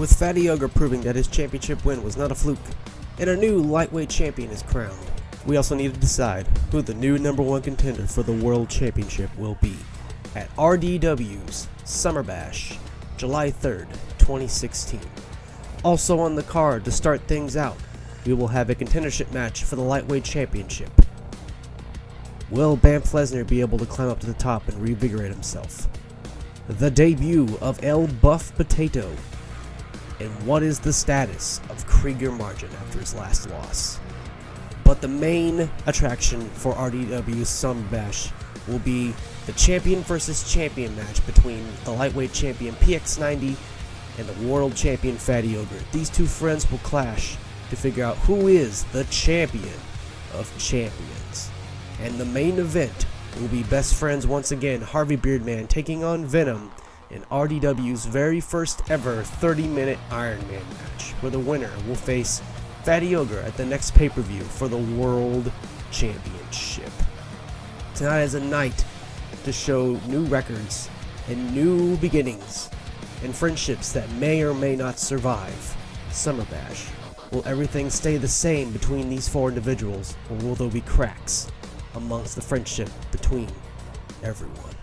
with Phatty Ogre proving that his championship win was not a fluke, and a new lightweight champion is crowned. We also need to decide who the new number one contender for the World Championship will be at RDW's Summer Bash, July 3rd, 2016. Also on the card to start things out, we will have a contendership match for the Lightweight Championship. Will Bamf Lesnar be able to climb up to the top and revigorate himself? The debut of El Buff Potato. And what is the status of Krieger Marjen after his last loss? But the main attraction for RDW's Summer Bash will be the champion versus champion match between the lightweight champion PX90 and the world champion Phatty Ogre. These two friends will clash to figure out who is the champion of champions. And the main event will be best friends once again, Harvey Beardman taking on Venom in RDW's very first ever 30 minute Iron Man match, where the winner will face Phatty Ogre at the next pay per view for the World Championship. Tonight is a night to show new records and new beginnings and friendships that may or may not survive. Summer Bash. Will everything stay the same between these four individuals, or will there be cracks amongst the friendship between everyone?